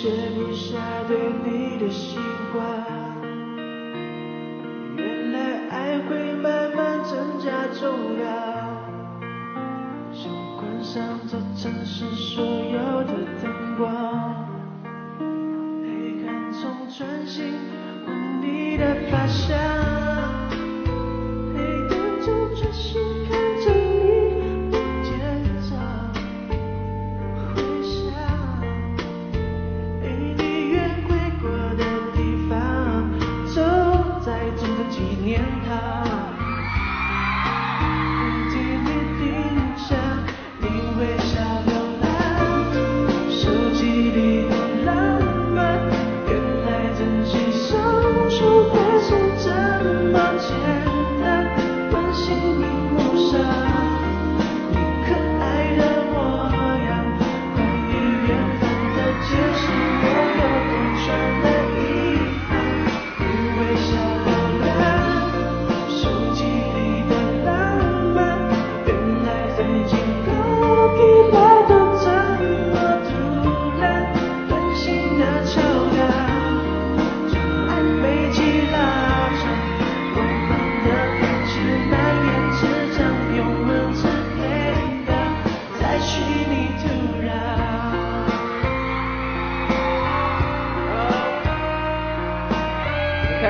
写不下对你的喜欢。原来爱会慢慢增加重量，想关上这城市所有的灯光，黑暗中穿行闻你的发香，纪念他，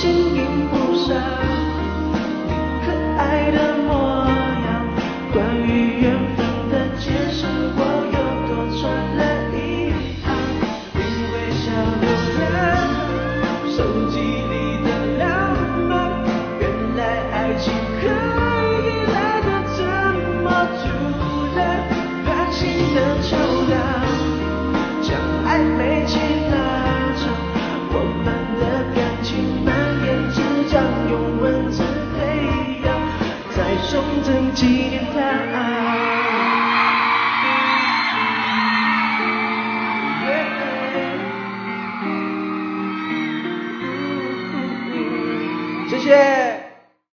心并不你可爱的模样关于送赠纪念他。谢谢。